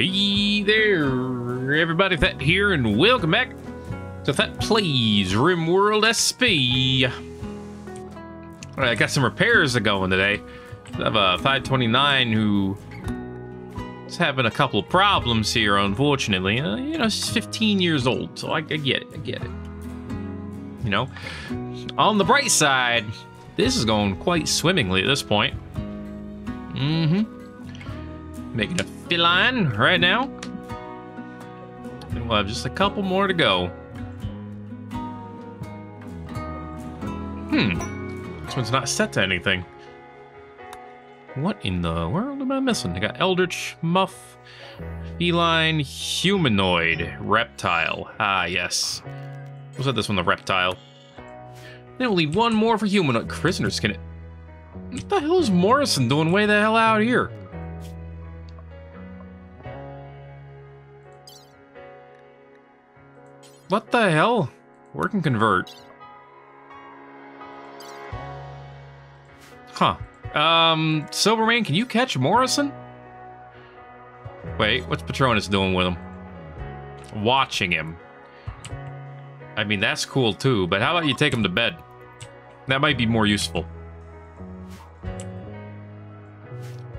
Hey there, everybody, Thet here, and welcome back to Thet Plays RimWorld SCP. All right, I got some repairs going today. I have a 529 who is having a couple of problems here, unfortunately. Uh, you know, she's 15 years old, so I, I get it, I get it. You know, on the bright side, this is going quite swimmingly at this point. Mm-hmm. Making a feline right now. And we'll have just a couple more to go. Hmm. This one's not set to anything. What in the world am I missing? I got Eldritch, Muff, Feline, Humanoid, Reptile. Ah, yes. We'll set this one the Reptile. Then we'll need one more for Humanoid. Prisoner skin. What the hell is Morrison doing way the hell out here? What the hell? Work and convert. Huh. Um, Silvermane, can you catch Morrison? Wait, what's Patronus doing with him? Watching him. I mean, that's cool too, but how about you take him to bed? That might be more useful.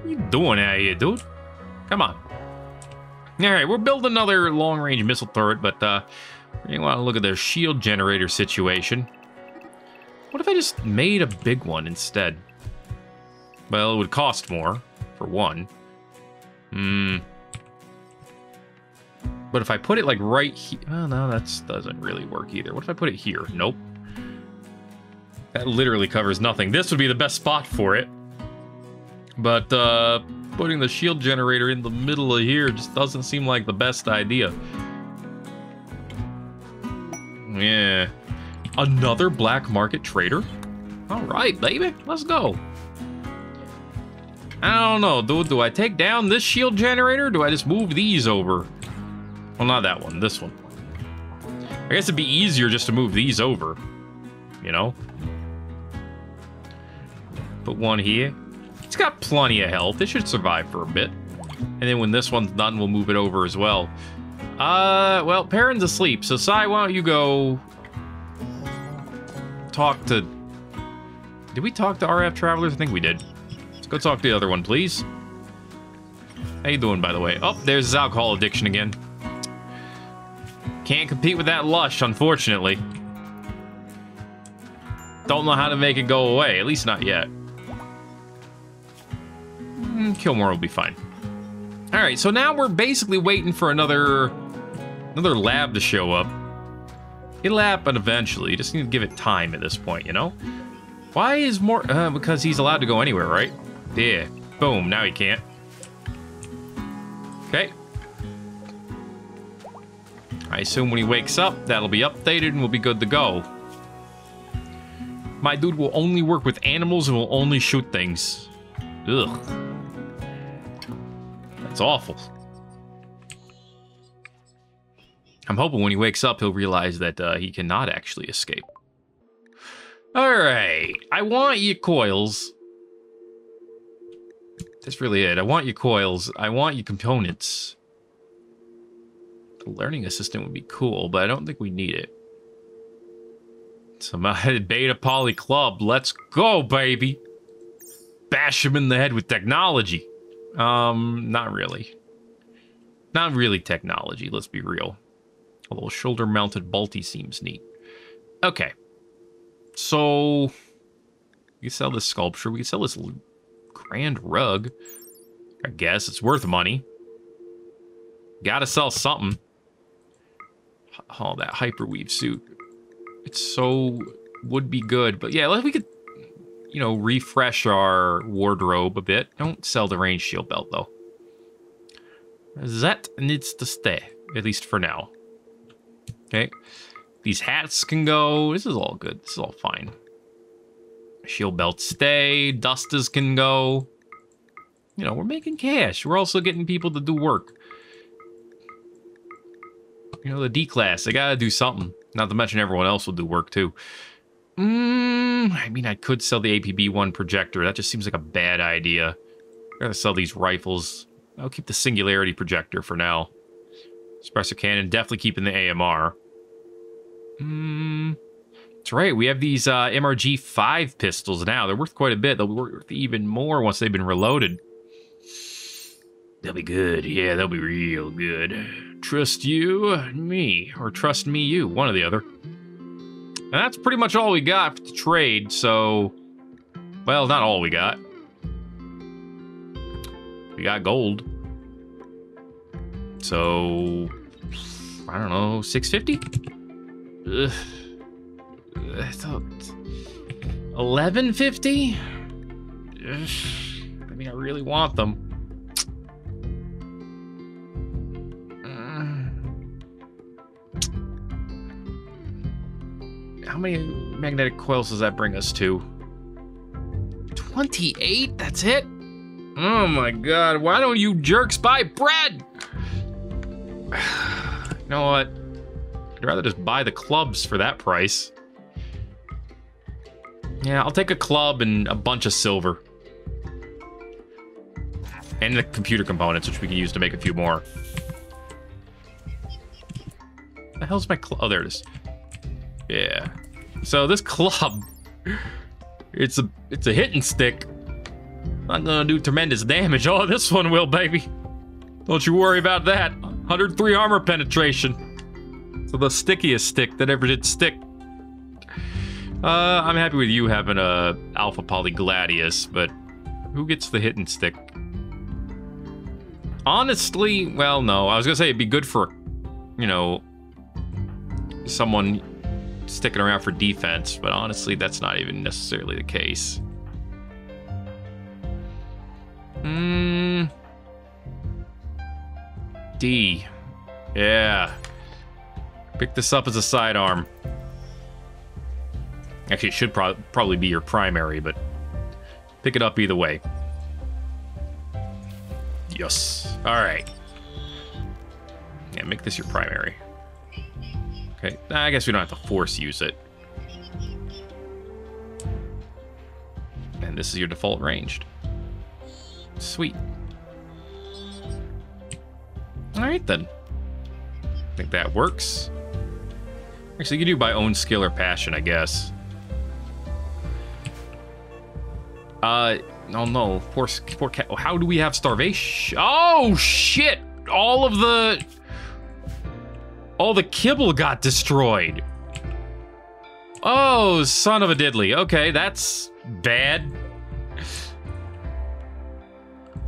What you doing out here, dude? Come on. Alright, we're building another long-range missile turret, but uh, we want to look at their shield generator situation. What if I just made a big one instead? Well, it would cost more, for one. Hmm. But if I put it like right here, oh no, that doesn't really work either. What if I put it here? Nope. That literally covers nothing. This would be the best spot for it. But uh, putting the shield generator in the middle of here just doesn't seem like the best idea. Yeah. Another black market trader? All right, baby, let's go. I don't know, dude. Do I take down this shield generator? do I just move these over? Well, not that one, this one. I guess it'd be easier just to move these over, you know? Put one here. It's got plenty of health. It should survive for a bit. And then when this one's done, we'll move it over as well. Uh, well, Perrin's asleep, so Sai, why don't you go talk to... Did we talk to RF Travelers? I think we did. Let's go talk to the other one, please. How you doing, by the way? Oh, there's his alcohol addiction again. Can't compete with that lush, unfortunately. Don't know how to make it go away, at least not yet. Mm, Kilmore will be fine. All right, so now we're basically waiting for another another lab to show up. It'll happen eventually. You just need to give it time at this point, you know? Why is more... Uh, because he's allowed to go anywhere, right? Yeah. Boom. Now he can't. Okay. I assume when he wakes up, that'll be updated and we'll be good to go. My dude will only work with animals and will only shoot things. Ugh. That's awful. I'm hoping when he wakes up, he'll realize that uh, he cannot actually escape. All right. I want you coils. That's really it. I want you coils. I want you components. The learning assistant would be cool, but I don't think we need it. Some beta poly club. Let's go, baby. Bash him in the head with technology. Um, not really. Not really technology, let's be real. Although shoulder-mounted Balti seems neat. Okay. So, we can sell this sculpture. We can sell this grand rug. I guess it's worth money. Gotta sell something. Oh, that hyperweave suit. It's so would be good, but yeah, we could, you know, refresh our wardrobe a bit. Don't sell the range shield belt though. That needs to stay, at least for now. Okay. These hats can go. This is all good. This is all fine. Shield belt stay. Dusters can go. You know, we're making cash. We're also getting people to do work. You know, the D-Class, they gotta do something. Not to mention everyone else will do work too. Mm, I mean, I could sell the APB-1 projector. That just seems like a bad idea. I gotta sell these rifles. I'll keep the singularity projector for now. Suppressor cannon, definitely keeping the AMR. Hmm. That's right. We have these uh, MRG 5 pistols now. They're worth quite a bit. They'll be worth even more once they've been reloaded. They'll be good. Yeah, they'll be real good. Trust you, me, or trust me, you, one or the other. And that's pretty much all we got to trade, so... Well, not all we got. We got gold. So... I don't know, 650? Ugh. I thought... 1150? I mean, I really want them. Uh. How many magnetic coils does that bring us to? 28? That's it? Oh my god, why don't you jerks buy bread? you know what? I'd rather just buy the clubs for that price. Yeah, I'll take a club and a bunch of silver. And the computer components, which we can use to make a few more. The hell's my club? Oh, there it is. Yeah. So this club, it's a it's a hitting stick. Not gonna do tremendous damage. Oh, this one will, baby. Don't you worry about that. 103 armor penetration. So the stickiest stick that ever did stick. Uh, I'm happy with you having a Alpha Poly Gladius, but who gets the hitting stick? Honestly, well, no. I was gonna say it'd be good for, you know, someone sticking around for defense, but honestly, that's not even necessarily the case. Hmm. D. Yeah. Pick this up as a sidearm. Actually, it should pro probably be your primary, but pick it up either way. Yes. All right. Yeah, make this your primary. Okay, I guess we don't have to force use it. And this is your default ranged. Sweet. Alright then. I think that works. Actually, you can do by own skill or passion, I guess. Uh, oh no, poor, poor cat. How do we have starvation? Oh shit! All of the all the kibble got destroyed. Oh, son of a diddly. Okay, that's bad.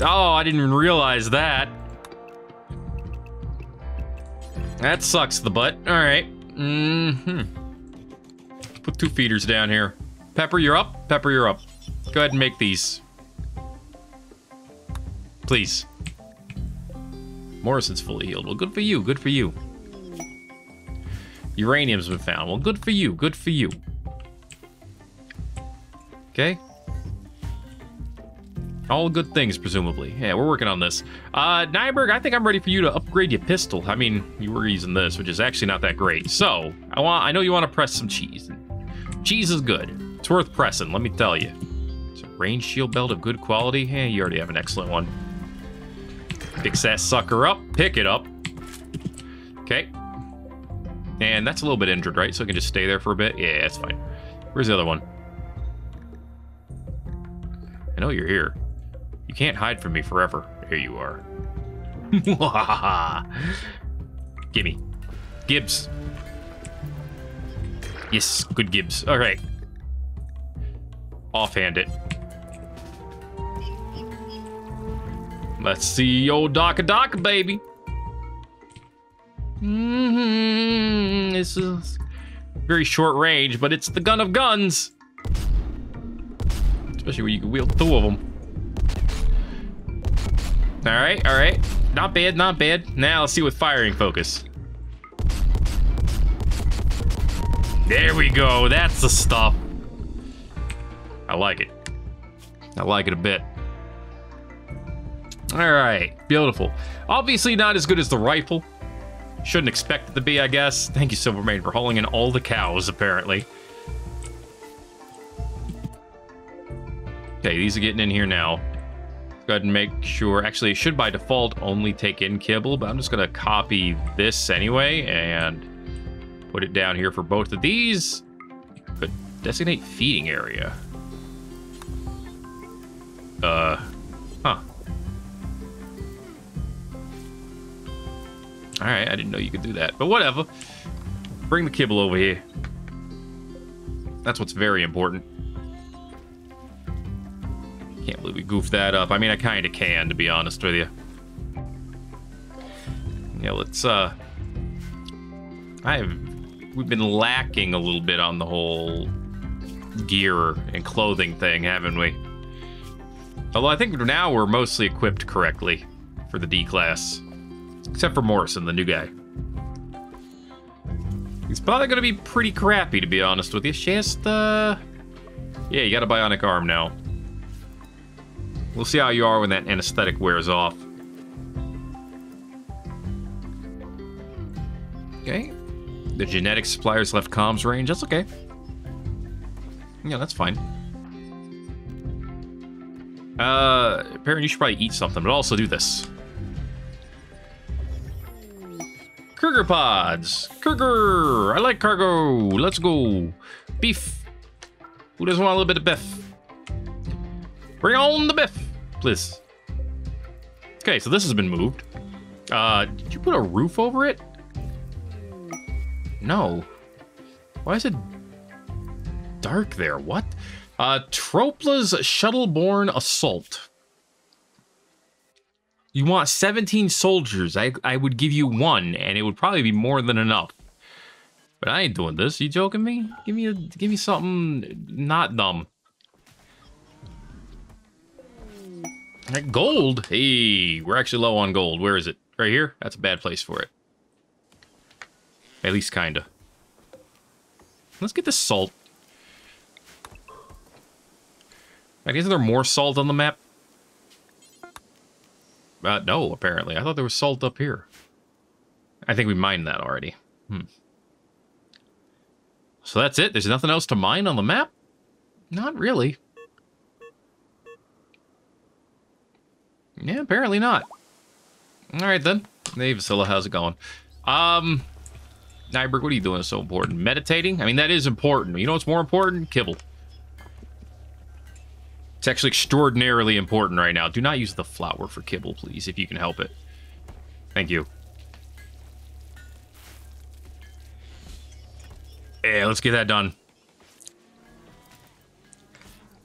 Oh, I didn't even realize that. That sucks the butt. All right. Mm-hmm. Put two feeders down here. Pepper, you're up. Pepper, you're up. Go ahead and make these. Please. Morrison's fully healed. Well, good for you. Good for you. Uranium's been found. Well, good for you. Good for you. Okay. All good things, presumably. Yeah, we're working on this. Uh, Nyberg, I think I'm ready for you to upgrade your pistol. I mean, you were using this, which is actually not that great. So, I want—I know you want to press some cheese. Cheese is good. It's worth pressing, let me tell you. It's a range shield belt of good quality. Yeah, you already have an excellent one. Fix that sucker up. Pick it up. Okay. And that's a little bit injured, right? So it can just stay there for a bit? Yeah, that's fine. Where's the other one? I know you're here. You can't hide from me forever. Here you are. Gimme. Gibbs. Yes, good Gibbs. All right. Offhand it. Let's see old Daka Daka, baby. Mm-hmm. This is very short range, but it's the gun of guns. Especially when you can wield two of them. All right, all right. Not bad, not bad. Now let's see with firing focus. There we go. That's the stuff. I like it. I like it a bit. All right, beautiful. Obviously not as good as the rifle, Shouldn't expect it to be, I guess. Thank you, Silvermane, for hauling in all the cows, apparently. Okay, these are getting in here now. Go ahead and make sure. Actually, it should by default only take in kibble, but I'm just going to copy this anyway and put it down here for both of these. But designate feeding area. Uh, huh. All right, I didn't know you could do that, but whatever. Bring the kibble over here. That's what's very important. Can't believe we goofed that up. I mean, I kind of can, to be honest with you. Yeah, let's, uh... I've... We've been lacking a little bit on the whole gear and clothing thing, haven't we? Although I think now we're mostly equipped correctly for the D-Class. Except for Morrison, the new guy. He's probably going to be pretty crappy, to be honest with you. Just, uh... Yeah, you got a bionic arm now. We'll see how you are when that anesthetic wears off. Okay. The genetic suppliers left comms range. That's okay. Yeah, that's fine. Uh, apparently you should probably eat something, but also do this. Kruger pods. Kruger. I like cargo. Let's go. Beef. Who doesn't want a little bit of beef? Bring on the biff, please. Okay, so this has been moved. Uh, did you put a roof over it? No. Why is it dark there? What? Uh, Tropla's Shuttleborne Assault. You want 17 soldiers. I, I would give you one, and it would probably be more than enough. But I ain't doing this. You joking me? Give me a, give me something not dumb. Gold? Hey, we're actually low on gold. Where is it? Right here? That's a bad place for it. At least kinda. Let's get the salt. I guess there more salt on the map? Uh, no, apparently. I thought there was salt up here. I think we mined that already. Hmm. So that's it? There's nothing else to mine on the map? Not really. Yeah, apparently not. All right, then. Hey, Vasilla, how's it going? Um, Nyberg, what are you doing so important? Meditating? I mean, that is important. You know what's more important? Kibble. It's actually extraordinarily important right now. Do not use the flour for kibble, please, if you can help it. Thank you. Yeah, let's get that done.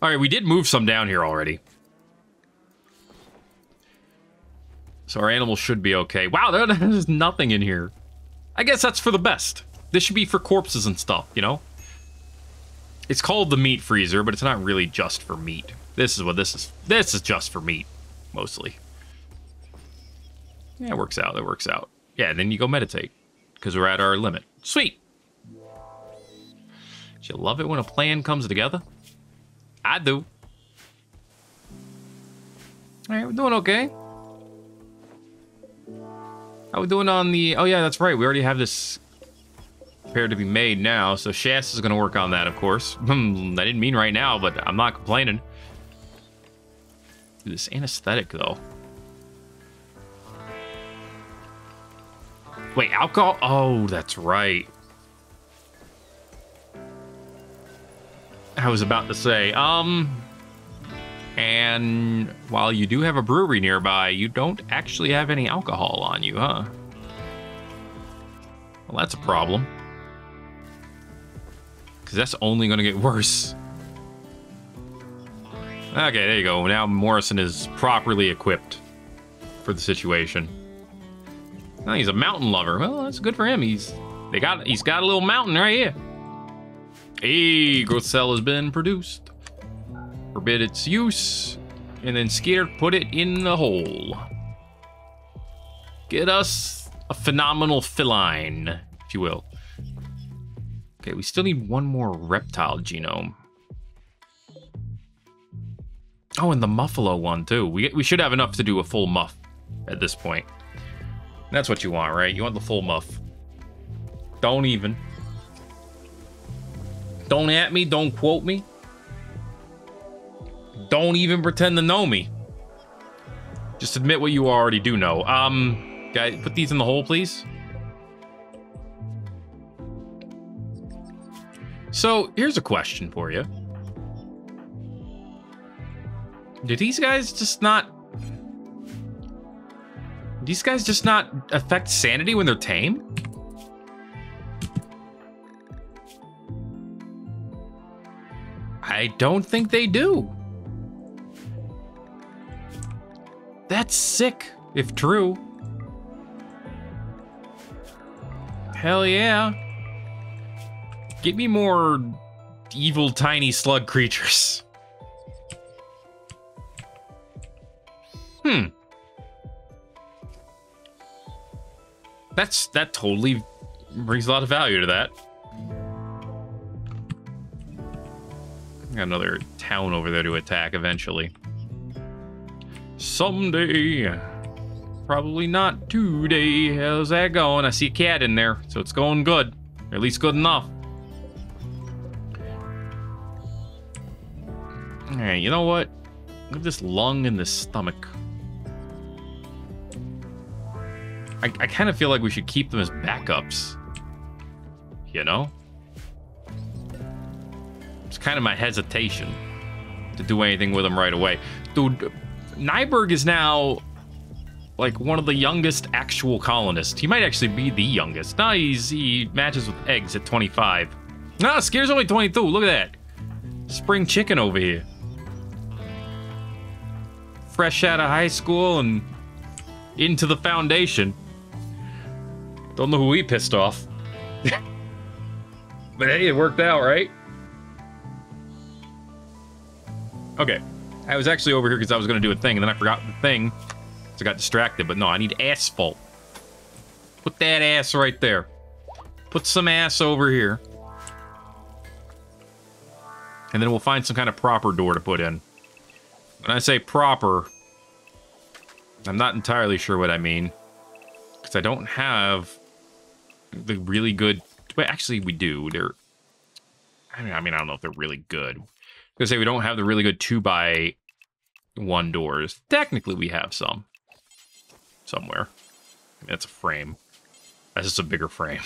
All right, we did move some down here already. So our animals should be okay. Wow, there's nothing in here. I guess that's for the best. This should be for corpses and stuff, you know? It's called the meat freezer, but it's not really just for meat. This is what this is. This is just for meat, mostly. Yeah, it works out. It works out. Yeah, then you go meditate, because we're at our limit. Sweet. Do you love it when a plan comes together? I do. All right, we're doing okay. How we doing on the... Oh, yeah, that's right. We already have this prepared to be made now, so Shasta is going to work on that, of course. Hmm, I didn't mean right now, but I'm not complaining. This anesthetic, though. Wait, alcohol? Oh, that's right. I was about to say, um... And while you do have a brewery nearby, you don't actually have any alcohol on you, huh? Well, that's a problem. Because that's only going to get worse. Okay, there you go. Now Morrison is properly equipped for the situation. Oh, he's a mountain lover. Well, that's good for him. He's they got he's got a little mountain right here. Hey, cell has been produced forbid its use, and then Skeeter put it in the hole. Get us a phenomenal feline, if you will. Okay, we still need one more reptile genome. Oh, and the Muffalo one, too. We, we should have enough to do a full muff at this point. That's what you want, right? You want the full muff. Don't even. Don't at me, don't quote me. Don't even pretend to know me. Just admit what you already do know. Um, guys, put these in the hole, please. So, here's a question for you. Do these guys just not... These guys just not affect sanity when they're tame? I don't think they do. That's sick, if true. Hell yeah. Give me more evil tiny slug creatures. Hmm. That's that totally brings a lot of value to that. Got another town over there to attack eventually. Someday. Probably not today. How's that going? I see a cat in there, so it's going good. Or at least good enough. Alright, you know what? Look at this lung and this stomach. I, I kind of feel like we should keep them as backups. You know? It's kind of my hesitation to do anything with them right away. Dude, Nyberg is now like one of the youngest actual colonists. He might actually be the youngest. No, he's he matches with eggs at 25. No, Scare's only 22. Look at that. Spring chicken over here. Fresh out of high school and into the foundation. Don't know who he pissed off. but hey, it worked out, right? Okay. I was actually over here because I was going to do a thing, and then I forgot the thing. So I got distracted. But no, I need asphalt. Put that ass right there. Put some ass over here. And then we'll find some kind of proper door to put in. When I say proper, I'm not entirely sure what I mean. Because I don't have the really good... But actually, we do. They're... I mean, I mean, I don't know if they're really good gonna say we don't have the really good two by one doors. Technically, we have some somewhere. That's a frame. That's just a bigger frame.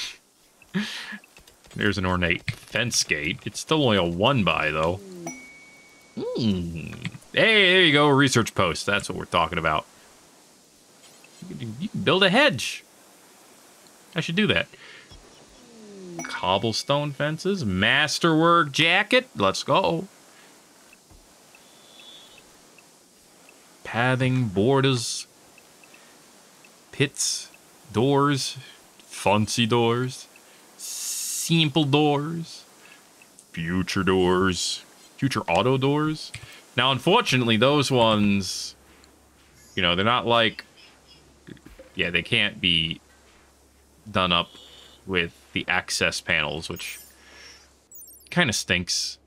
There's an ornate fence gate. It's still only a one by though. Hmm. Hey, there you go. Research post. That's what we're talking about. You can build a hedge. I should do that. Cobblestone fences. Masterwork jacket. Let's go. Pathing, borders, pits, doors, fancy doors, simple doors, future doors, future auto doors. Now, unfortunately, those ones, you know, they're not like, yeah, they can't be done up with the access panels, which kind of stinks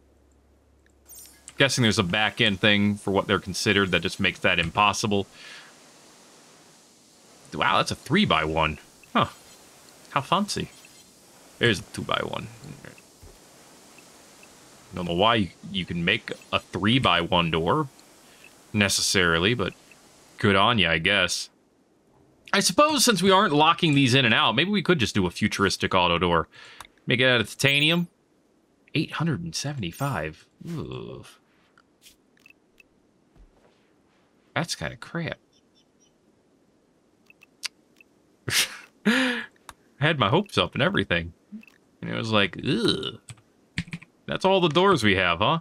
guessing there's a back end thing for what they're considered that just makes that impossible. Wow, that's a three by one. Huh. How fancy. There's a two by one. I don't know why you, can make a three by one door necessarily, but good on you, I guess. I suppose since we aren't locking these in and out, maybe we could just do a futuristic auto door. Make it out of titanium. 875. Ugh. That's kind of crap. I had my hopes up and everything. And it was like, ugh. That's all the doors we have, huh?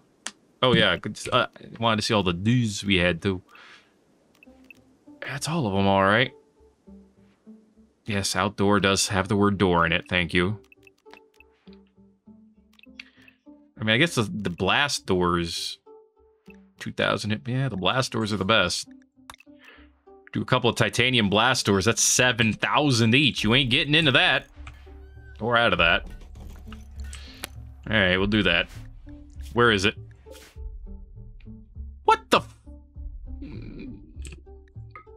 Oh, yeah. I uh, wanted to see all the doors we had, too. That's all of them, all right. Yes, outdoor does have the word door in it. Thank you. I mean, I guess the, the blast doors 2,000. hit. Yeah, the blast doors are the best. Do a couple of titanium blast doors. That's 7,000 each. You ain't getting into that. Or out of that. All right, we'll do that. Where is it? What the?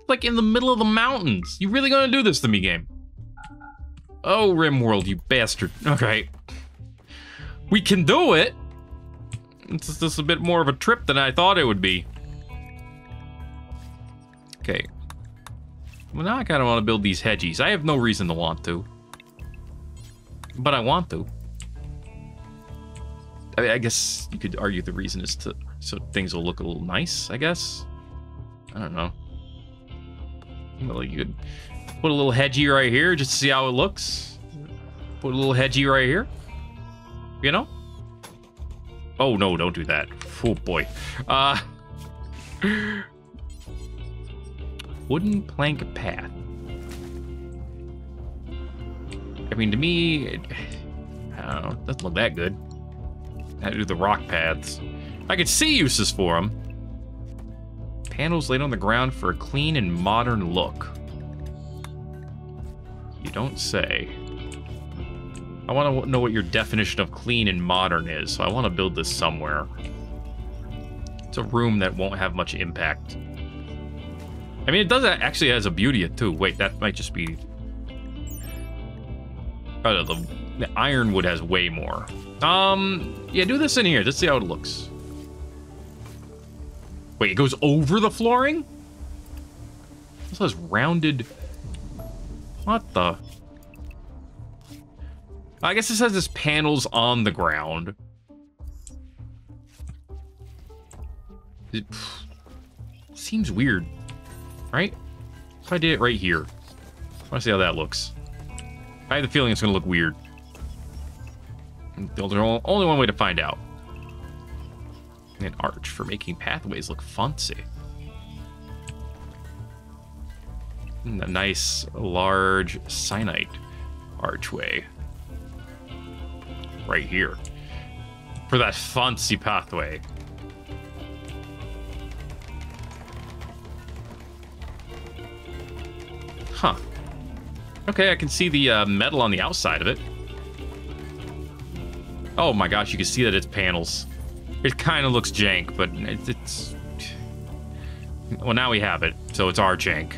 like in the middle of the mountains. You really gonna do this to me, game? Oh, RimWorld, you bastard. Okay. We can do it. It's just a bit more of a trip than I thought it would be. Okay, Well, now I kind of want to build these hedgies. I have no reason to want to. But I want to. I, mean, I guess you could argue the reason is to so things will look a little nice, I guess. I don't know. Well, you could put a little hedgie right here just to see how it looks. Put a little hedgie right here. You know? Oh, no, don't do that. Oh, boy. Uh... Wooden plank path. I mean, to me, it, I don't know, doesn't look that good. To do the rock paths. I could see uses for them. Panels laid on the ground for a clean and modern look. You don't say. I want to know what your definition of clean and modern is, so I want to build this somewhere. It's a room that won't have much impact. I mean, it does actually has a beauty too. Wait, that might just be... Oh, the, the ironwood has way more. Um, yeah, do this in here. Let's see how it looks. Wait, it goes over the flooring? This has rounded... What the... I guess this has this panels on the ground. It seems weird, right? If I did it right here, I want to see how that looks. I have the feeling it's going to look weird. There's only one way to find out. An arch for making pathways look fancy. And a nice, large cyanite archway. Right here. For that fancy pathway. Huh. Okay, I can see the uh, metal on the outside of it. Oh my gosh, you can see that it's panels. It kind of looks jank, but it's, it's... Well, now we have it, so it's our jank.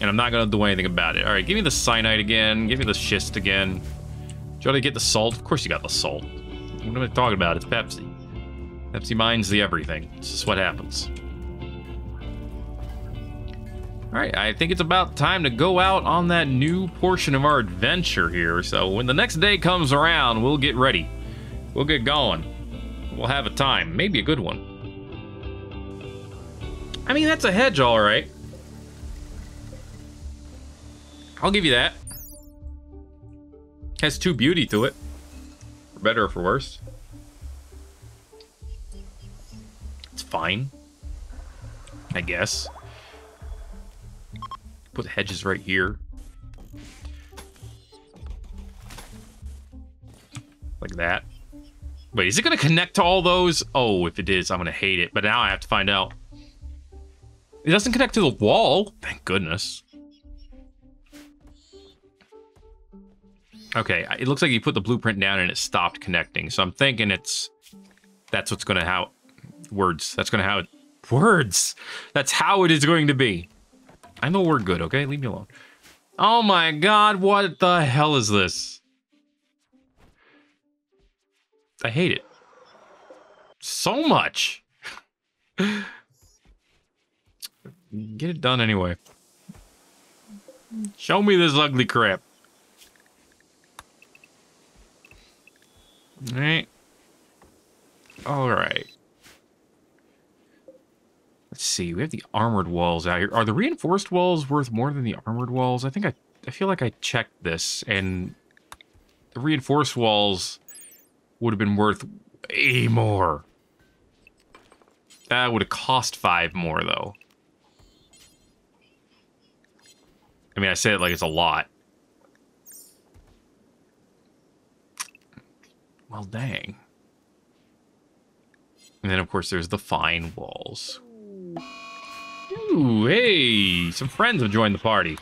And I'm not going to do anything about it. All right, give me the cyanide again. Give me the schist again. Do you want to get the salt? Of course you got the salt. What am I talking about? It's Pepsi. Pepsi mines the everything. This is what happens. All right, I think it's about time to go out on that new portion of our adventure here. So when the next day comes around, we'll get ready. We'll get going. We'll have a time, maybe a good one. I mean, that's a hedge, all I'll give you that. Has two beauty to it. For better or for worse. It's fine. I guess. Put the hedges right here. Like that. Wait, is it going to connect to all those? Oh, if it is, I'm going to hate it. But now I have to find out. It doesn't connect to the wall. Thank goodness. Okay, it looks like you put the blueprint down and it stopped connecting. So I'm thinking it's... That's what's going to how... Words. That's going to how... It, words! That's how it is going to be. I know we're good, okay? Leave me alone. Oh my god, what the hell is this? I hate it. So much. Get it done anyway. Show me this ugly crap. Alright. Alright. Let's see. We have the armored walls out here. Are the reinforced walls worth more than the armored walls? I think I... I feel like I checked this, and... The reinforced walls would have been worth way more. That would have cost five more, though. I mean, I say it like it's a lot. Well, dang. And then, of course, there's the fine walls. Ooh, hey, some friends have joined the party.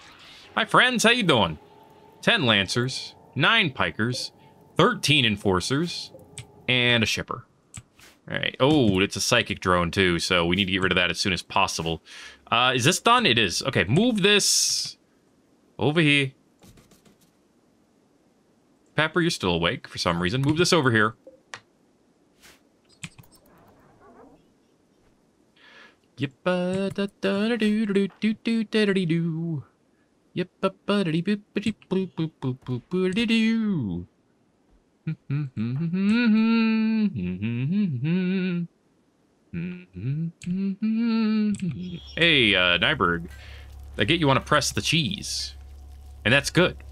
Hi, friends, how you doing? 10 Lancers, 9 Pikers, 13 Enforcers, and a Shipper. All right. Oh, it's a Psychic drone, too, so we need to get rid of that as soon as possible. Uh, is this done? It is. Okay, move this over here. Pepper, you're still awake for some reason. Move this over here. Yep. da da da do do do do da da do. Yep. ba da dee boop ba dee boop boop boop boop boop dee doo. Hey, uh, Nyberg. I get you want to press the cheese. And that's good.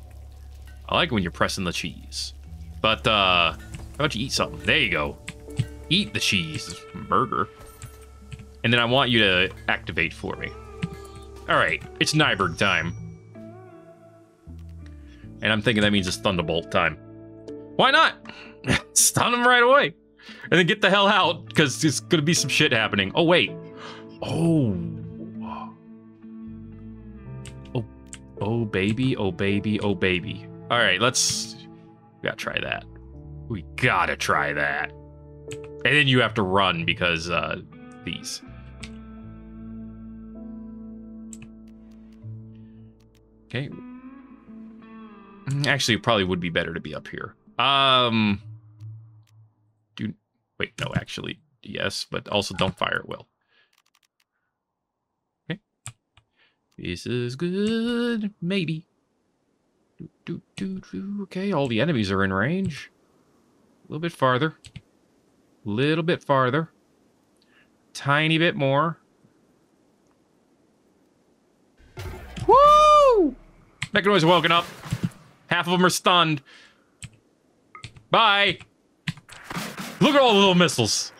I like when you're pressing the cheese. But, uh, how about you eat something? There you go. Eat the cheese. Burger. And then I want you to activate for me. All right, it's Nyberg time. And I'm thinking that means it's Thunderbolt time. Why not? Stun him right away. And then get the hell out, because there's going to be some shit happening. Oh, wait. Oh. Oh, oh, baby, oh, baby, oh, baby. All right, let's... We gotta try that. We gotta try that. And then you have to run because, uh, these. Okay. Actually, it probably would be better to be up here. Um... Do... Wait, no, actually, yes, but also don't fire at will. Okay. This is good. Maybe. Do, do, do, do. Okay, all the enemies are in range. A little bit farther. A little bit farther. Tiny bit more. Woo! Mechanoids woken up. Half of them are stunned. Bye. Look at all the little missiles.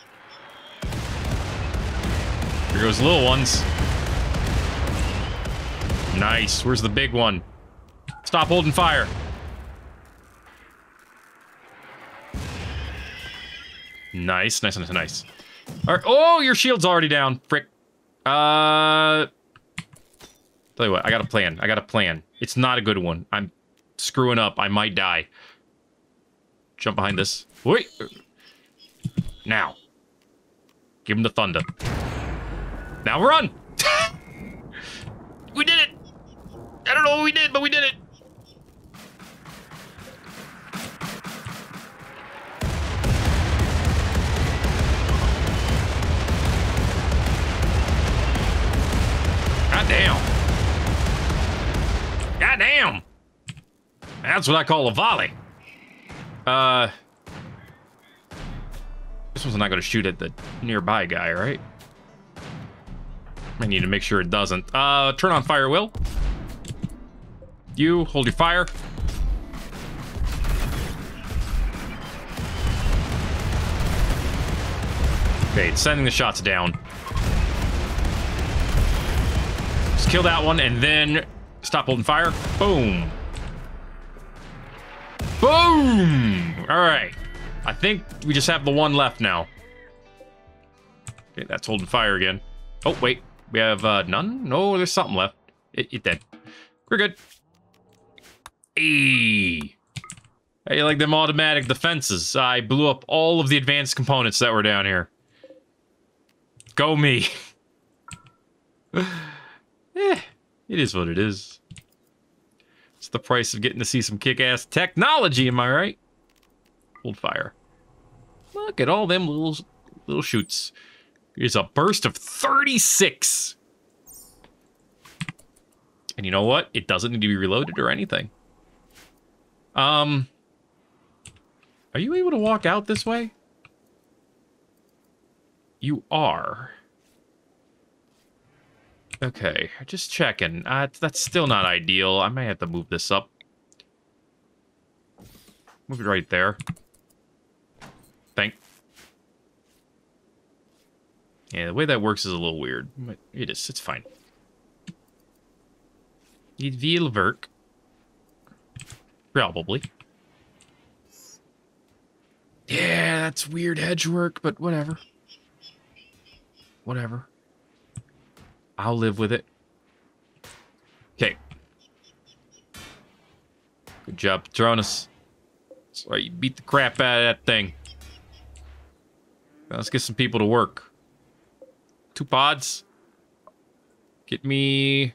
Here goes the little ones. Nice. Where's the big one? Stop holding fire. Nice, nice, nice, nice. All right. Oh, your shield's already down. Frick. Uh. Tell you what, I got a plan. I got a plan. It's not a good one. I'm screwing up. I might die. Jump behind this. Wait. Now. Give him the thunder. Now run! we did it! I don't know what we did, but we did it! God damn. God. That's what I call a volley. Uh, this one's not going to shoot at the nearby guy, right? I need to make sure it doesn't. Uh, turn on fire, Will. You, hold your fire. Okay, it's sending the shots down. Kill that one and then stop holding fire. Boom. Boom! All right. I think we just have the one left now. Okay, that's holding fire again. Oh, wait. We have uh, none? No, there's something left. It, it dead. We're good. Hey. Hey, like them automatic defenses. I blew up all of the advanced components that were down here. Go me. eh, it is what it is. It's the price of getting to see some kick-ass technology, am I right? Hold fire. Look at all them little little shoots. Here's a burst of 36. And you know what? It doesn't need to be reloaded or anything. Um, are you able to walk out this way? You are. Okay, just checking. Uh, that's still not ideal. I may have to move this up. Move it right there. Thank. Yeah, the way that works is a little weird. But it is. It's fine. It will work. Probably. Yeah, that's weird hedge work, but whatever. Whatever. I'll live with it. Okay. Good job, Patronus. Right, you beat the crap out of that thing. Now let's get some people to work. Two pods. Get me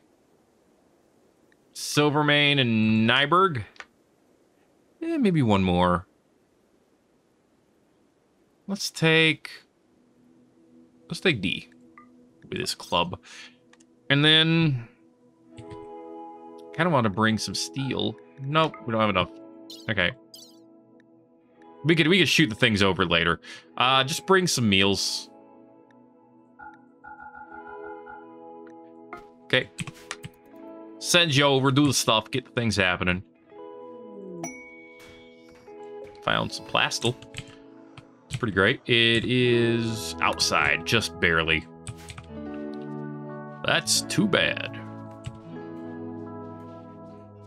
Silvermane and Nyberg. Eh, maybe one more. Let's take... Let's take D. with this club. And then kind of want to bring some steel. Nope, we don't have enough. Okay. We could we could shoot the things over later. Uh just bring some meals. Okay. Send you over, do the stuff, get the things happening. Found some plasteel. It's pretty great. It is outside, just barely. That's too bad.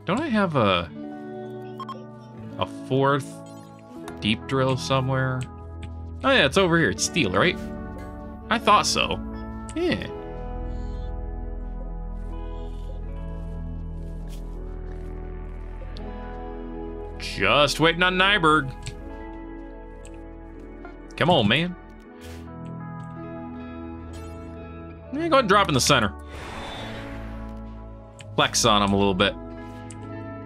Don't I have a a fourth deep drill somewhere? Oh yeah, it's over here. It's steel, right? I thought so. Yeah. Just waiting on Nyberg. Come on, man. Go ahead and drop in the center. Flex on him a little bit.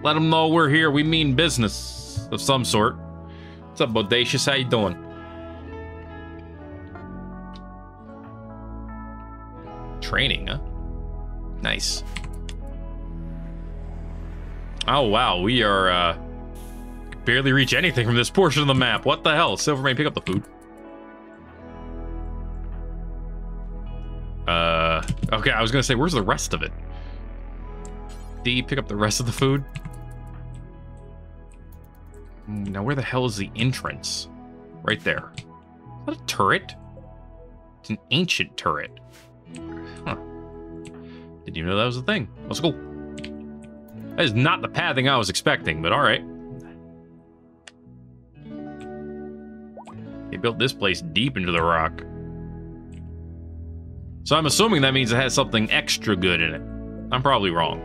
Let him know we're here. We mean business of some sort. What's up, Bodacious? How you doing? Training, huh? Nice. Oh, wow. We are, uh... Barely reach anything from this portion of the map. What the hell? Silvermane, pick up the food. I was gonna say, where's the rest of it? D, pick up the rest of the food. Now, where the hell is the entrance? Right there. Is that a turret? It's an ancient turret. Huh. Didn't even know that was a thing. Let's go. That is not the pathing I was expecting, but alright. They built this place deep into the rock. So I'm assuming that means it has something extra good in it. I'm probably wrong.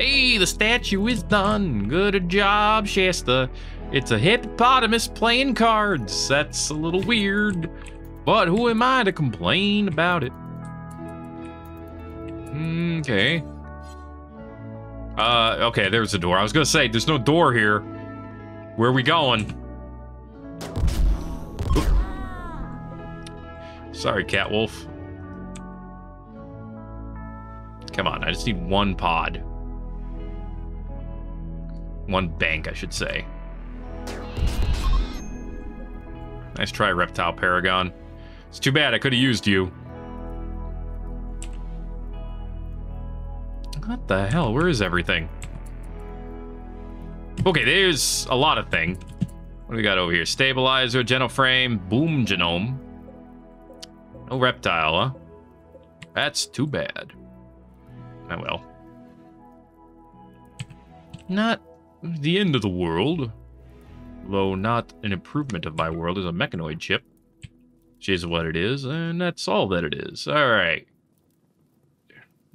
Hey, the statue is done. Good job, Shasta. It's a hippopotamus playing cards. That's a little weird, but who am I to complain about it? Okay. Uh, okay, there's a door. I was gonna say, there's no door here. Where are we going? Sorry, Catwolf. Come on, I just need one pod. One bank, I should say. Nice try, Reptile Paragon. It's too bad, I could have used you. What the hell? Where is everything? Okay, there's a lot of thing. What do we got over here? Stabilizer, genoframe, boom genome. No reptile, huh? That's too bad. Oh well. Not the end of the world. Though not an improvement of my world is a mechanoid chip. Which is what it is, and that's all that it is. Alright.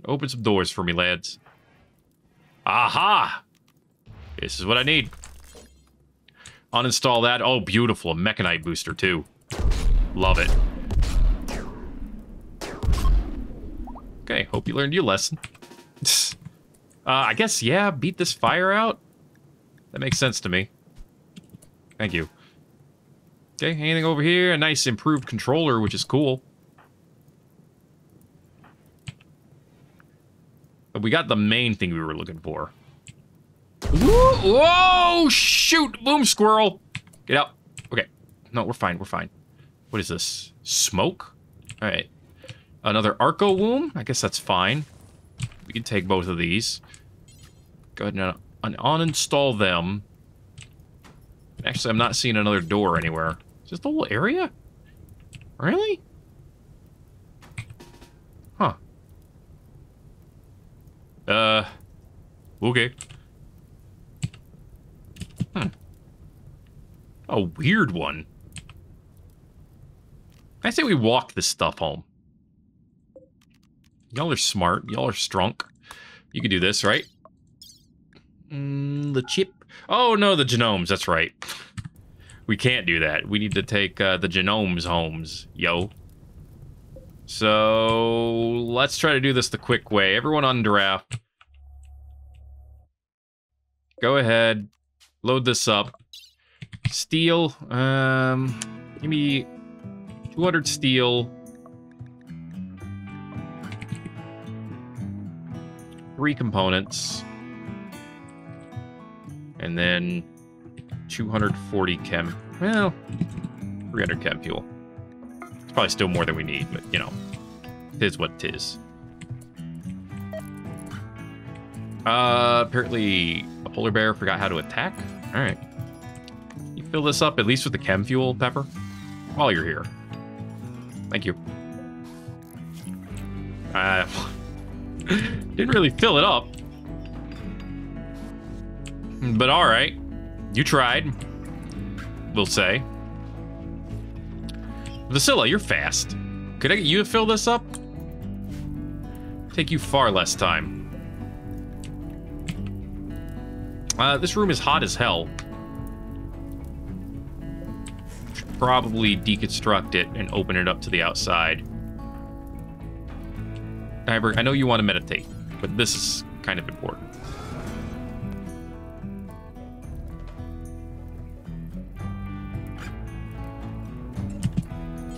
Open some doors for me, lads. Aha! This is what I need. Uninstall that. Oh, beautiful. A Mechanite booster, too. Love it. Okay, hope you learned your lesson. uh, I guess, yeah, beat this fire out? That makes sense to me. Thank you. Okay, anything over here? A nice improved controller, which is cool. But we got the main thing we were looking for. Whoa, whoa shoot! Boom, squirrel! Get out. Okay. No, we're fine, we're fine. What is this? Smoke? Alright. Another Arco Womb? I guess that's fine. We can take both of these. Go ahead and un uninstall them. Actually, I'm not seeing another door anywhere. Is this the whole area? Really? Huh. Uh, okay. Hmm. A weird one. I say we walk this stuff home. Y'all are smart. Y'all are strong. You can do this, right? Mm, the chip. Oh, no, the genomes. That's right. We can't do that. We need to take uh, the genomes homes, yo. So let's try to do this the quick way. Everyone on draft. Go ahead. Load this up. Steel. Um, give me 200 steel. Three components. And then 240 chem. Well, 300 chem fuel. It's probably still more than we need, but you know, tis what tis. Uh, apparently a polar bear forgot how to attack. All right. You fill this up at least with the chem fuel, Pepper, while you're here. Thank you. Didn't really fill it up. But all right. You tried. We'll say. Vasilla, you're fast. Could I get you to fill this up? Take you far less time. Uh, this room is hot as hell. Should probably deconstruct it and open it up to the outside. Nyberg, I know you want to meditate, but this is kind of important.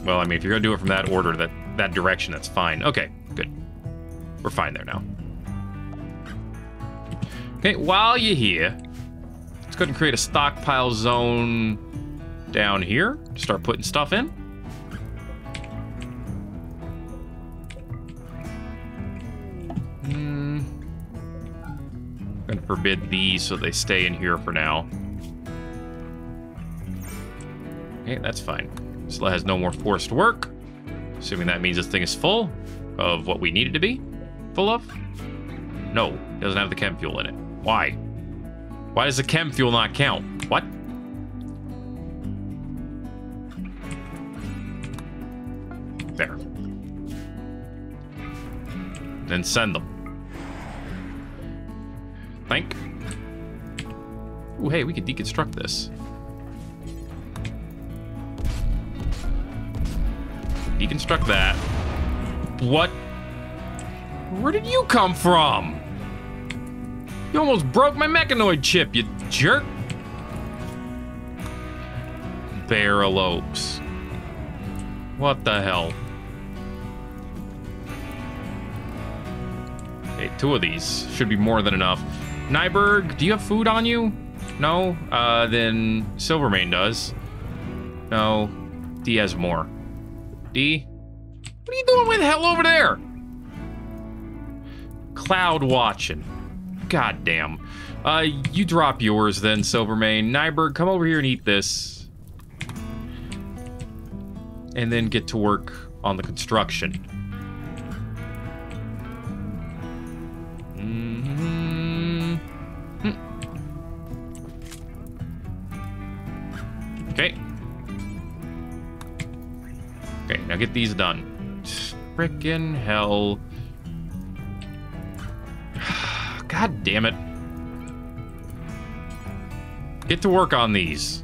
Well, I mean, if you're gonna do it from that order, that that direction, that's fine. Okay, good. We're fine there now. Okay, while you're here, let's go ahead and create a stockpile zone down here. Start putting stuff in. Forbid these so they stay in here for now. Okay, that's fine. Still has no more forced work. Assuming that means this thing is full of what we need it to be. Full of? No, it doesn't have the chem fuel in it. Why? Why does the chem fuel not count? What? There. Then send them. Hey, we could deconstruct this. Deconstruct that. What? Where did you come from? You almost broke my mechanoid chip, you jerk. Barrelopes. What the hell? Okay, two of these should be more than enough. Nyberg, do you have food on you? No? Uh, then Silvermane does. No. D has more. D? What are you doing with the hell over there? Cloud watching. God damn. Uh, you drop yours then, Silvermane. Nyberg, come over here and eat this. And then get to work on the construction. Okay. Okay, now get these done. Frickin' hell. God damn it. Get to work on these.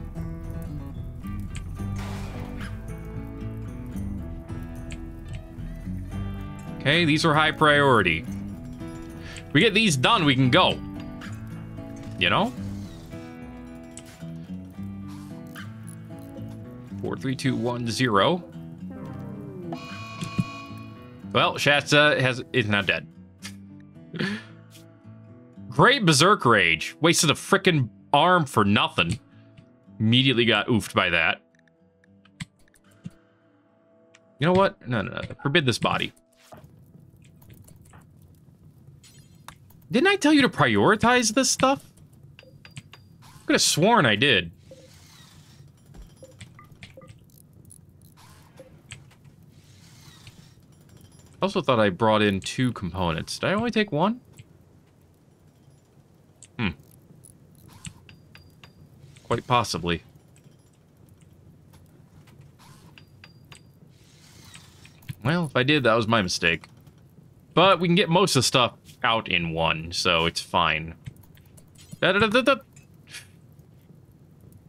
Okay, these are high priority. We get these done, we can go. You know? Four, three, two, one, zero. Well, Shasta has is now dead. Great Berserk Rage. Wasted a freaking arm for nothing. Immediately got oofed by that. You know what? No, no, no. Forbid this body. Didn't I tell you to prioritize this stuff? I could have sworn I did. I also thought I brought in two components. Did I only take one? Hmm. Quite possibly. Well, if I did, that was my mistake. But we can get most of the stuff out in one, so it's fine. Da -da -da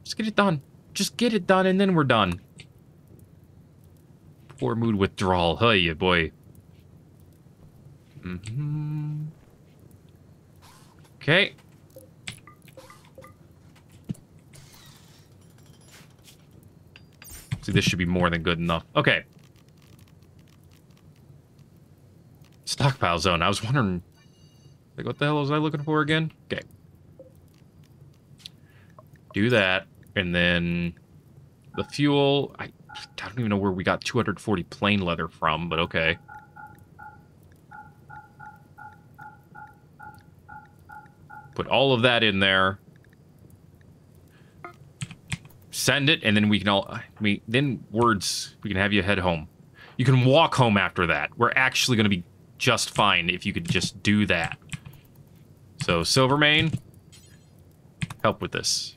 Just get it done. Just get it done, and then we're done. Poor mood withdrawal. Hey, boy. Mm -hmm. Okay. See, this should be more than good enough. Okay. Stockpile zone. I was wondering Like, what the hell was I looking for again? Okay. Do that, and then the fuel. I, I don't even know where we got 240 plain leather from, but okay. Put all of that in there. Send it, and then we can all. I mean, then words. We can have you head home. You can walk home after that. We're actually going to be just fine if you could just do that. So, Silvermane, help with this.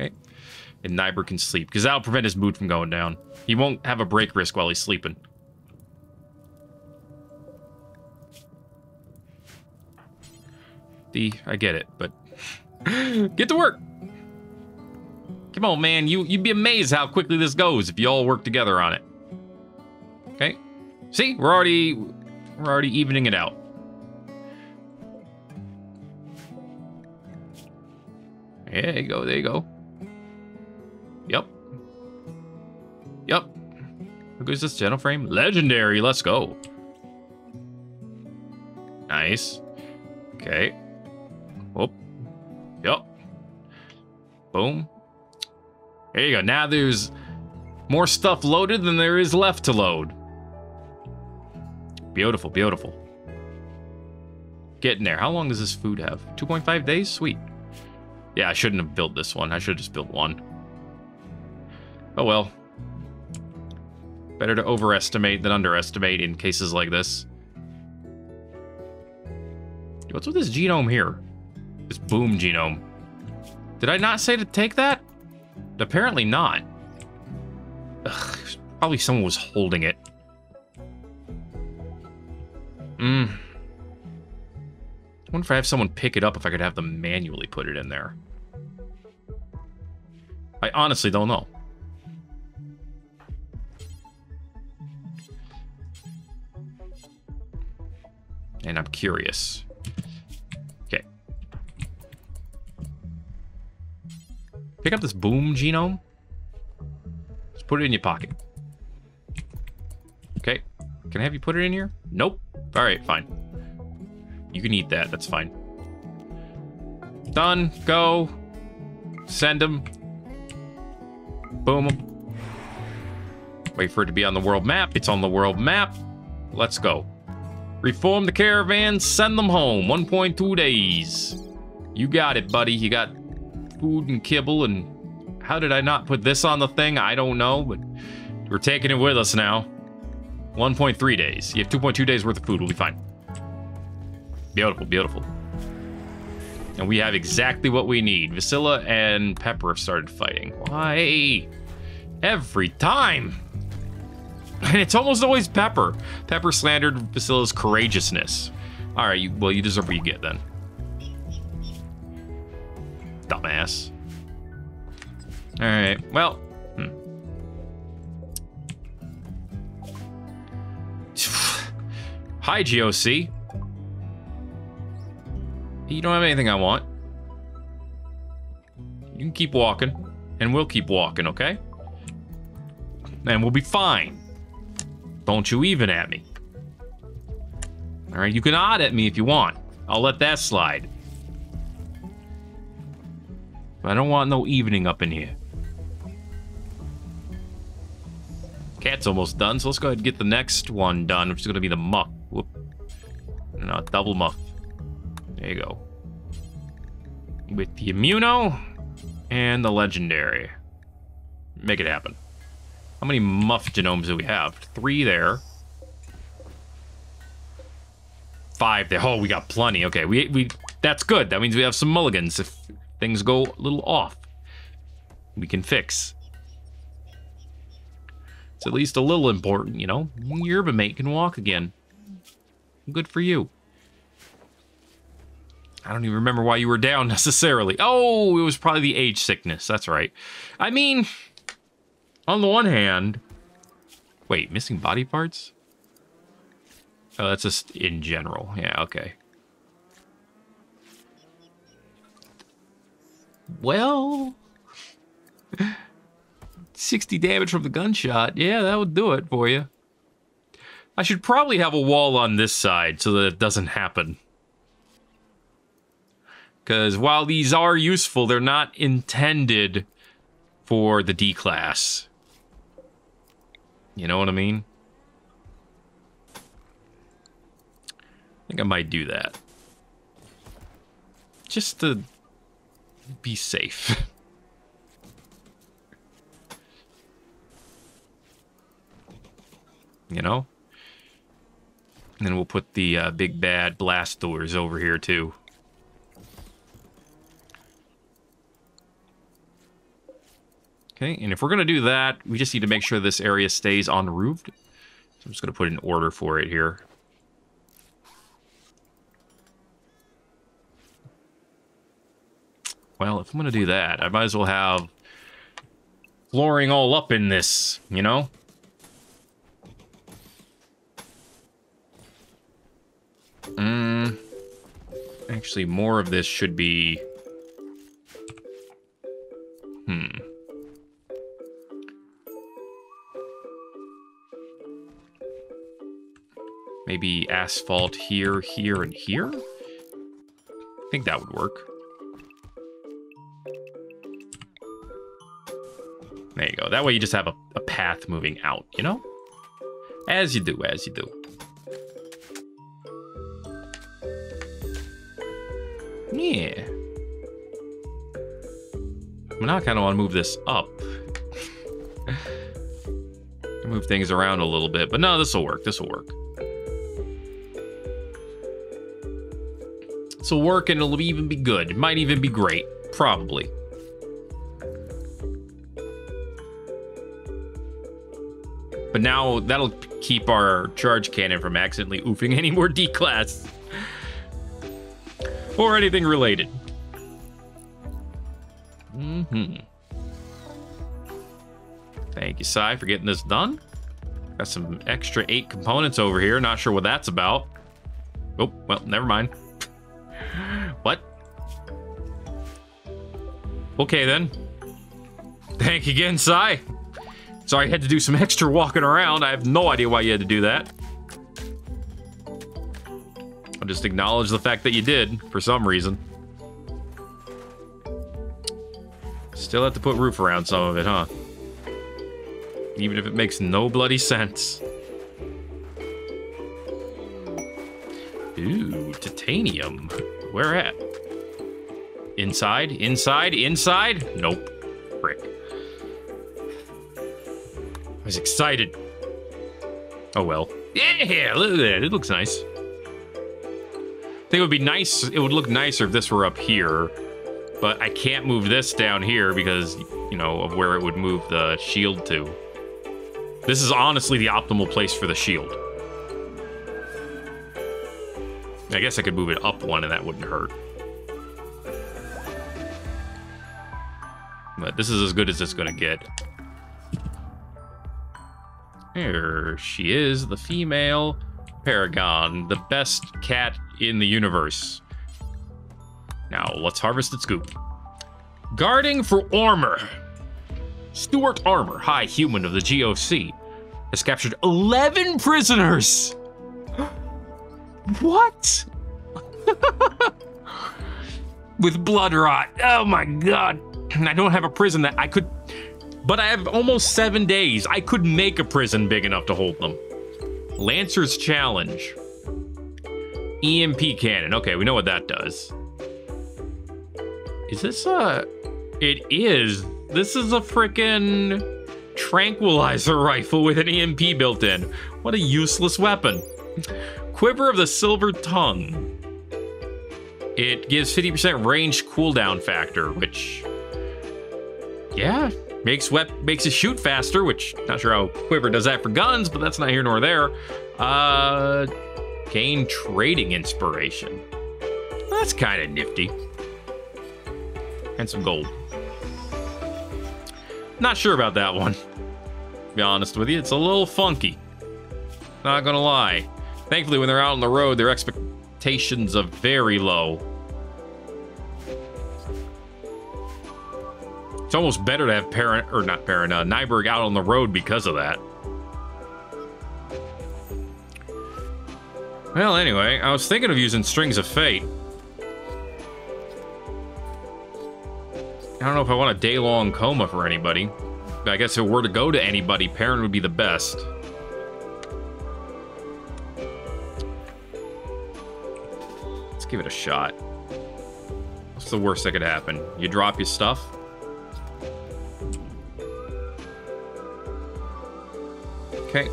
Okay. And Nyberg can sleep, because that'll prevent his mood from going down. He won't have a break risk while he's sleeping. D, I get it, but get to work. Come on, man. You you'd be amazed how quickly this goes if you all work together on it. Okay. See, we're already we're already evening it out. There you go. There you go. Yep. Yep. Who goes this genoframe? Legendary. Let's go. Nice. Okay. Boom. There you go. Now there's more stuff loaded than there is left to load. Beautiful, beautiful. Getting there. How long does this food have? 2.5 days? Sweet. Yeah, I shouldn't have built this one. I should have just built one. Oh well. Better to overestimate than underestimate in cases like this. What's with this genome here? This boom genome. Did I not say to take that? Apparently not. Ugh, probably someone was holding it. Hmm. I wonder if I have someone pick it up if I could have them manually put it in there. I honestly don't know. And I'm curious. Pick up this boom genome. Just put it in your pocket. Okay. Can I have you put it in here? Nope. All right, fine. You can eat that. That's fine. Done. Go. Send them. Boom. Wait for it to be on the world map. It's on the world map. Let's go. Reform the caravan. Send them home. 1.2 days. You got it, buddy. You got food and kibble and... How did I not put this on the thing? I don't know, but we're taking it with us now. 1.3 days. You have 2.2 days worth of food. We'll be fine. Beautiful, beautiful. And we have exactly what we need. Vasilla and Pepper have started fighting. Why? Every time. And it's almost always Pepper. Pepper slandered Vasilla's courageousness. All right, you, well, you deserve what you get then. Dumbass. All right, well. Hmm. Hi, GOC. You don't have anything I want. You can keep walking, and we'll keep walking, okay? And we'll be fine. Don't you even at me. Alright, you can odd at me if you want. I'll let that slide. I don't want no evening up in here. Cat's almost done, so let's go ahead and get the next one done, which is going to be the muff. Whoop. No, double muff. There you go. With the immuno and the legendary. Make it happen. How many muff genomes do we have? Three there. Five there. Oh, we got plenty. Okay, we we that's good. That means we have some mulligans if things go a little off. We can fix. It's at least a little important, you know? Your mate can walk again. Good for you. I don't even remember why you were down necessarily. Oh, it was probably the age sickness. That's right. I mean, on the one hand, wait, missing body parts? Oh, that's just in general. Yeah, okay. Well, 60 damage from the gunshot. Yeah, that would do it for you. I should probably have a wall on this side so that it doesn't happen. Because while these are useful, they're not intended for the D class. You know what I mean? I think I might do that. Just to be safe. you know? And then we'll put the uh, big bad blast doors over here too. Okay, and if we're going to do that, we just need to make sure this area stays unroofed. So I'm just going to put an order for it here. Well, if I'm going to do that, I might as well have flooring all up in this, you know? Mm, actually, more of this should be... Hmm. Maybe asphalt here, here, and here? I think that would work. There you go. That way you just have a, a path moving out, you know? As you do, as you do. Yeah. I now I kind of want to move this up. move things around a little bit, but no, this will work. This will work. This will work and it'll even be good. It might even be great. Probably. But now that'll keep our charge cannon from accidentally oofing any more D-class or anything related. Mm-hmm. Thank you, Sai, for getting this done. Got some extra eight components over here. Not sure what that's about. Oh, well, never mind. what? Okay, then. Thank you again, Sai. Sorry I had to do some extra walking around. I have no idea why you had to do that. I'll just acknowledge the fact that you did, for some reason. Still have to put roof around some of it, huh? Even if it makes no bloody sense. Ooh, titanium. Where at? Inside? Inside? Inside? Nope. Was excited. Oh well. Yeah, look at that. It looks nice I think it would be nice, it would look nicer if this were up here, but I can't move this down here because, you know, of where it would move the shield to. This is honestly the optimal place for the shield. I guess I could move it up one and that wouldn't hurt. But this is as good as it's gonna get. There she is, the female Paragon, the best cat in the universe. Now, let's harvest its goop. Guarding for Armor. Stuart Armor, High Human of the GOC, has captured 11 prisoners. what? With blood rot. Oh my god. I don't have a prison that I could... But I have almost seven days. I could make a prison big enough to hold them. Lancer's Challenge. EMP cannon. Okay, we know what that does. Is this a... It is. This is a freaking tranquilizer rifle with an EMP built in. What a useless weapon. Quiver of the Silver Tongue. It gives 50% range cooldown factor, which... Yeah, makes wep makes it shoot faster, which not sure how Quiver does that for guns, but that's not here nor there. Uh, gain trading inspiration. That's kind of nifty. And some gold. Not sure about that one. To be honest with you, it's a little funky. Not gonna lie. Thankfully, when they're out on the road, their expectations are very low. It's almost better to have Perrin, or not Perrin, uh, Nyberg out on the road because of that. Well, anyway, I was thinking of using Strings of Fate. I don't know if I want a day-long coma for anybody. I guess if it were to go to anybody, Perrin would be the best. Let's give it a shot. What's the worst that could happen? You drop your stuff? Okay.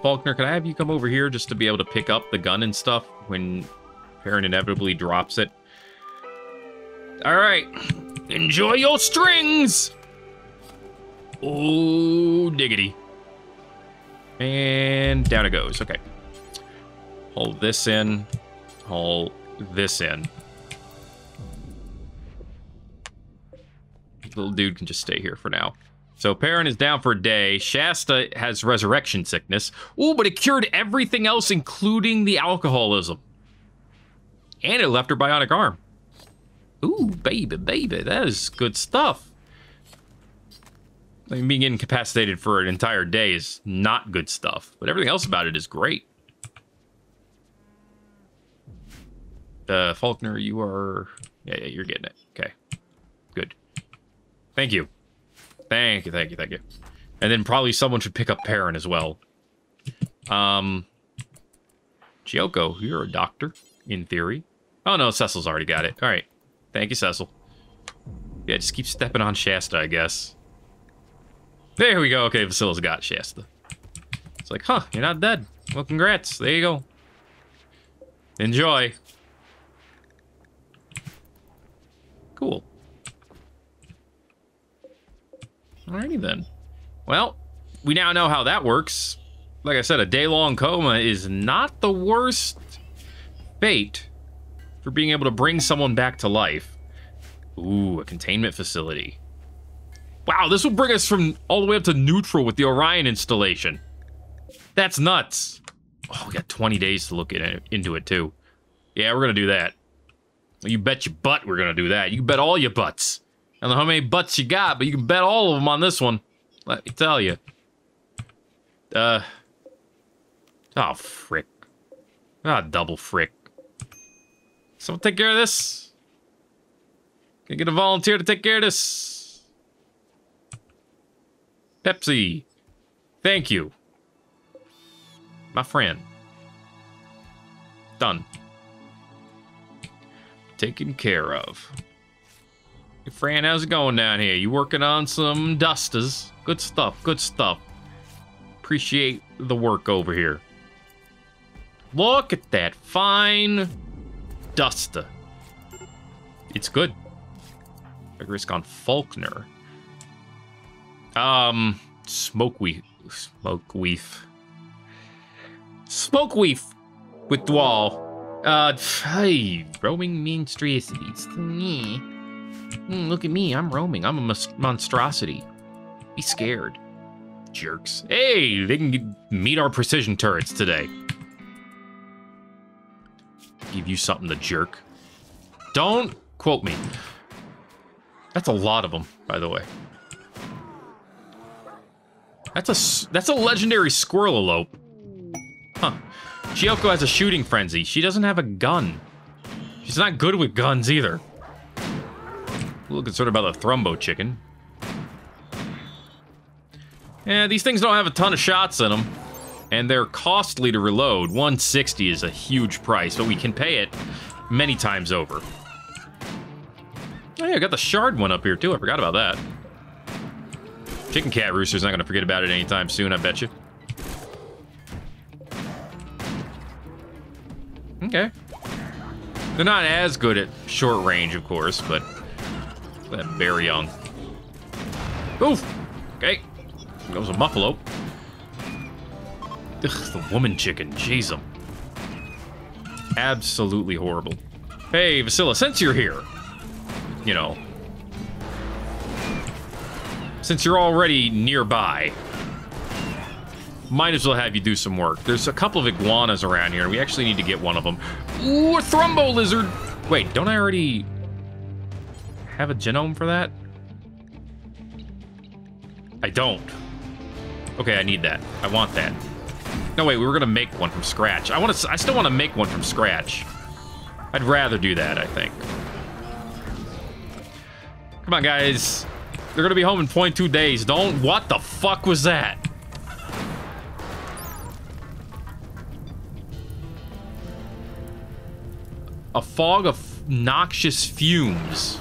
Faulkner, can I have you come over here just to be able to pick up the gun and stuff when Perrin inevitably drops it? All right. Enjoy your strings! Oh, diggity. And down it goes. Okay. Hold this in. Hold this in. Little dude can just stay here for now. So Perrin is down for a day. Shasta has resurrection sickness. Ooh, but it cured everything else, including the alcoholism. And it left her bionic arm. Ooh, baby, baby, that is good stuff. I mean, being incapacitated for an entire day is not good stuff, but everything else about it is great. Uh, Faulkner, you are... Yeah, yeah, you're getting it. Okay. Good. Thank you. Thank you, thank you, thank you. And then probably someone should pick up Perrin as well. Um, Gyoko, you're a doctor, in theory. Oh no, Cecil's already got it. All right. Thank you, Cecil. Yeah, just keep stepping on Shasta, I guess. There we go. Okay, Vasila's got Shasta. It's like, huh, you're not dead. Well, congrats. There you go. Enjoy. Cool. Alrighty then. Well, we now know how that works. Like I said, a day-long coma is not the worst fate for being able to bring someone back to life. Ooh, a containment facility. Wow, this will bring us from all the way up to neutral with the Orion installation. That's nuts. Oh, we got 20 days to look it, into it, too. Yeah, we're going to do that. You bet your butt we're going to do that. You bet all your butts. I don't know how many butts you got, but you can bet all of them on this one. Let me tell you. Uh. Oh, frick. Ah, double frick. Someone take care of this. Can I get a volunteer to take care of this? Pepsi. Thank you. My friend. Done. Taken care of. Hey, Fran, how's it going down here? You working on some dusters? Good stuff, good stuff. Appreciate the work over here. Look at that fine duster. It's good. I risk on Faulkner. Um, smoke weef. Smoke weef. Smoke weef with Dwal. Uh, hey, roaming monstrosities. Mm, look at me, I'm roaming. I'm a monstrosity. Be scared. Jerks. Hey, they can meet our precision turrets today. Give you something to jerk. Don't quote me. That's a lot of them, by the way. That's a that's a legendary squirrel elope. Huh. Gyoko has a shooting frenzy. She doesn't have a gun. She's not good with guns either. A little concerned about the Thrumbo chicken. Yeah, these things don't have a ton of shots in them. And they're costly to reload. 160 is a huge price, but we can pay it many times over. Oh yeah, I got the shard one up here too. I forgot about that. Chicken Cat Rooster's not going to forget about it anytime soon, I bet you. Okay. They're not as good at short range, of course, but that very young. Oof! Okay. Goes a muffalo. Ugh, the woman chicken. -em. Absolutely horrible. Hey, Vasila, since you're here, you know, since you're already nearby, might as well have you do some work. There's a couple of iguanas around here. We actually need to get one of them. Ooh, a thrumbo lizard. Wait, don't I already have a genome for that? I don't. Okay, I need that. I want that. No, wait, we were gonna make one from scratch. I want to. I still want to make one from scratch. I'd rather do that. I think. Come on, guys. They're gonna be home in 0.2 days. Don't. What the fuck was that? A fog of noxious fumes.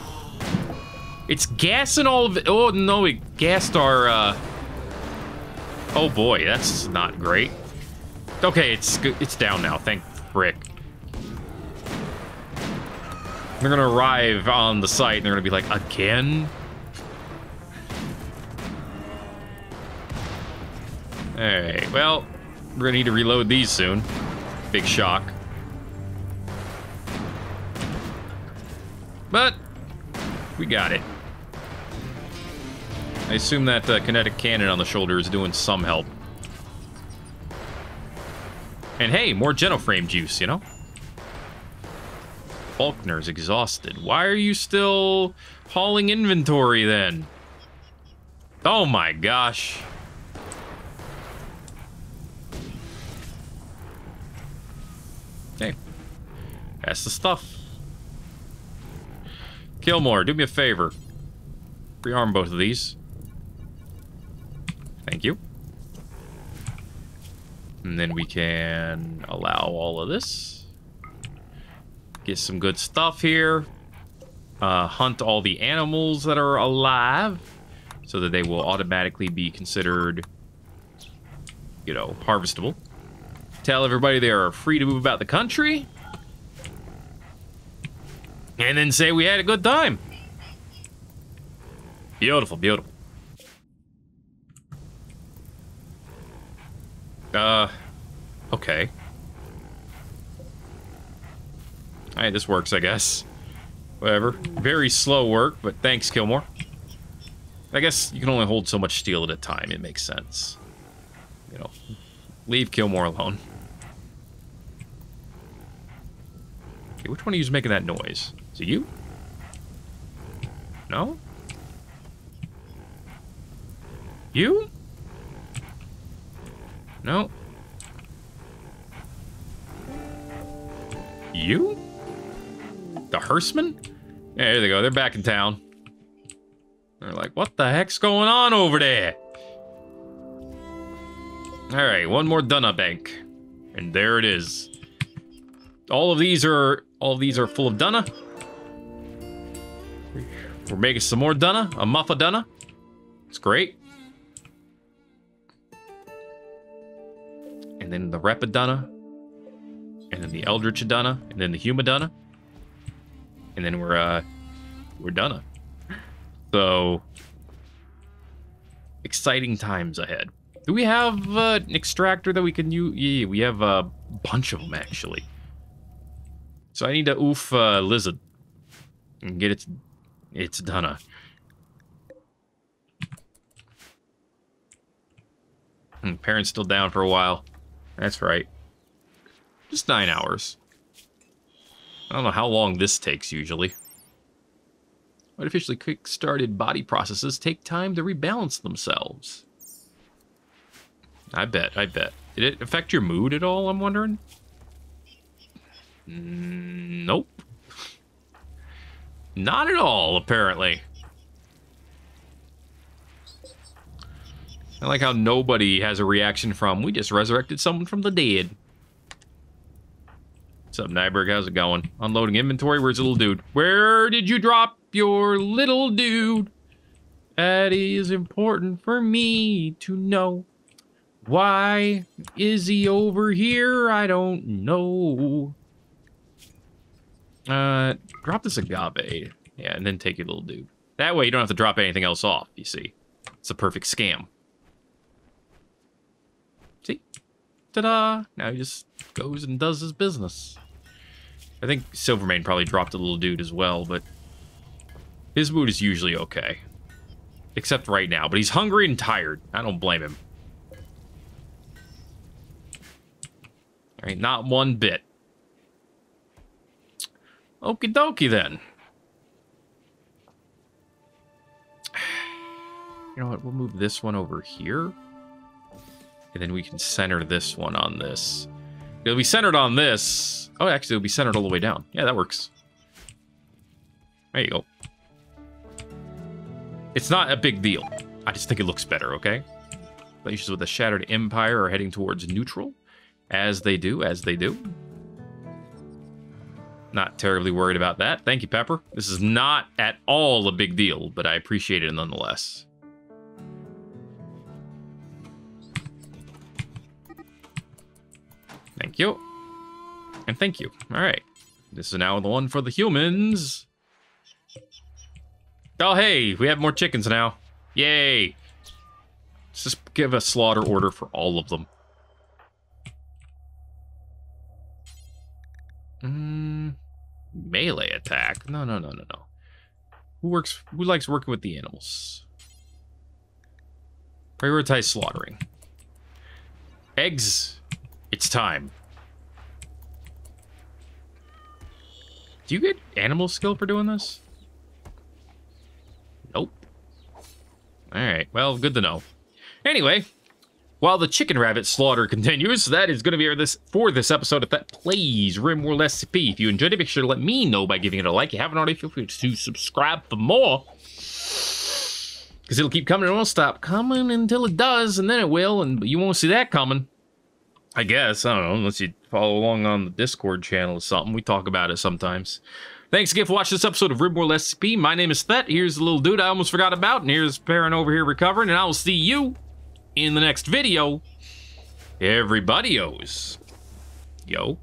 It's gassing all of it. Oh no, it gassed our. Uh... Oh boy, that's not great. Okay, it's it's down now. Thank frick. They're gonna arrive on the site and they're gonna be like, again? Alright, well, we're gonna need to reload these soon. Big shock. But, we got it. I assume that uh, kinetic cannon on the shoulder is doing some help. And hey, more Genoframe juice, you know? Faulkner's exhausted. Why are you still hauling inventory then? Oh my gosh. Hey, that's the stuff. Kilmore, do me a favor. Rearm both of these. Thank you. And then we can allow all of this. Get some good stuff here. Uh, hunt all the animals that are alive so that they will automatically be considered, you know, harvestable. Tell everybody they are free to move about the country. And then say we had a good time. Beautiful, beautiful. Uh, okay. Alright, this works, I guess. Whatever. Very slow work, but thanks, Kilmore. I guess you can only hold so much steel at a time. It makes sense. You know, leave Kilmore alone. Okay, which one of you is making that noise? Is it you? No? You? No. You? The Hearstmen? Yeah, there they go. They're back in town. They're like, what the heck's going on over there? All right, one more Dunna bank. And there it is. All of these are all of these are full of Dunna. We're making some more Dunna, a Muffa Dunna. It's great. And then the Repidunna, and then the Eldritch Dunna, and then the Humadunna, and then we're uh we're done. So exciting times ahead. Do we have uh, an extractor that we can use? Yeah, we have a bunch of them actually. So I need to oof uh, lizard and get its its Dunna. Hmm, Perrin's still down for a while. That's right. Just nine hours. I don't know how long this takes usually. Artificially kick-started body processes take time to rebalance themselves. I bet, I bet. Did it affect your mood at all, I'm wondering? Nope. Not at all, apparently. I like how nobody has a reaction from, we just resurrected someone from the dead. What's up, Nyberg? How's it going? Unloading inventory. Where's the little dude? Where did you drop your little dude? That is important for me to know. Why is he over here? I don't know. Uh, drop this agave. Yeah, and then take your little dude. That way you don't have to drop anything else off, you see. It's a perfect scam. See? Ta-da! Now he just goes and does his business. I think Silvermane probably dropped a little dude as well, but his mood is usually okay. Except right now, but he's hungry and tired. I don't blame him. Alright, not one bit. Okie dokie then. You know what, we'll move this one over here. And then we can center this one on this. It'll be centered on this. Oh, actually, it'll be centered all the way down. Yeah, that works. There you go. It's not a big deal. I just think it looks better, okay? Relations with the Shattered Empire are heading towards neutral. As they do, as they do. Not terribly worried about that. Thank you, Pepper. This is not at all a big deal, but I appreciate it nonetheless. You. And thank you. All right. This is now the one for the humans. Oh, hey, we have more chickens now. Yay. Let's just give a slaughter order for all of them. Mm, melee attack? No, no, no, no, no. Who works? Who likes working with the animals? Prioritize slaughtering. Eggs. It's time. Do you get animal skill for doing this? Nope. Alright, well, good to know. Anyway, while the chicken rabbit slaughter continues, that is going to be this for this episode. If that plays RimWorld SCP, if you enjoyed it, make sure to let me know by giving it a like. If you haven't already, feel free to subscribe for more. Because it'll keep coming it won't stop coming until it does, and then it will, and you won't see that coming. I guess. I don't know, unless you follow along on the Discord channel or something. We talk about it sometimes. Thanks again for watching this episode of RimWorld SCP. My name is Thet. Here's the little dude I almost forgot about, and here's Perrin over here recovering, and I will see you in the next video. Everybody owes. Yo.